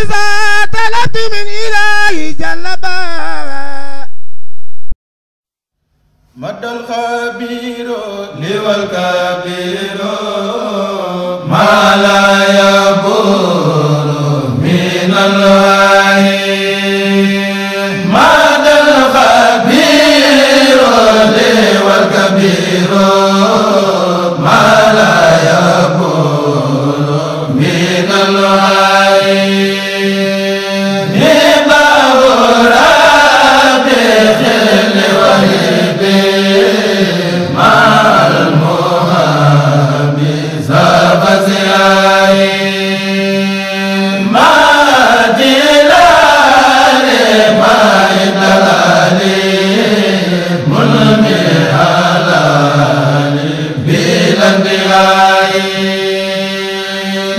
إذا طلبت من إلهي جل بابا مد الخبير لي والكبير ما لا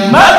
Mandi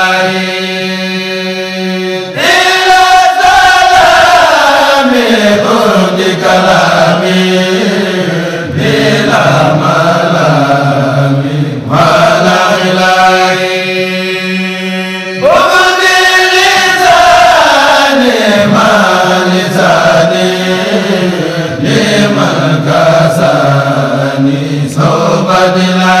liman kasani sawbadila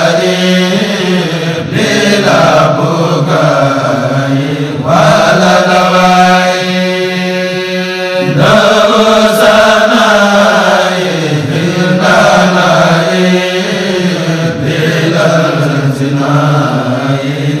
tonight